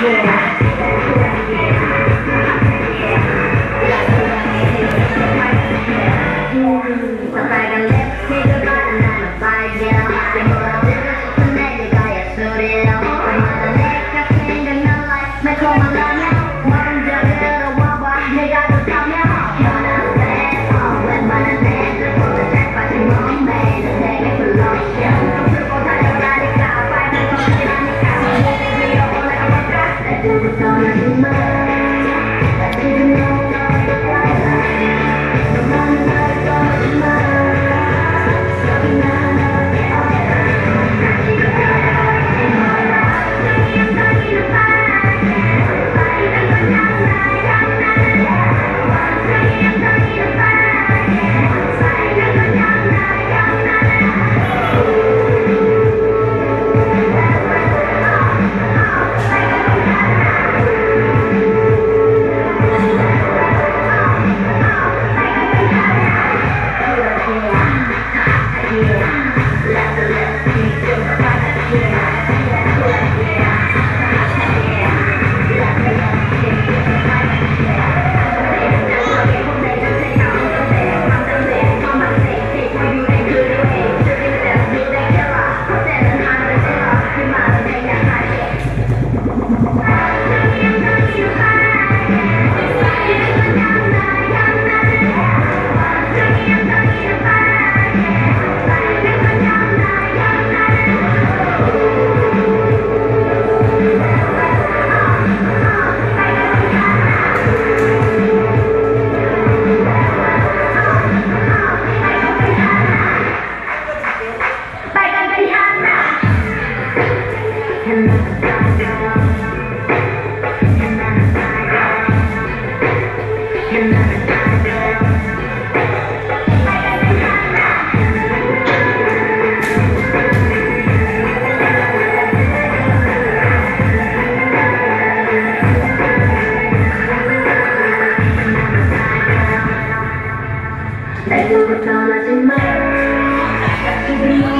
감사합니다. I got to be.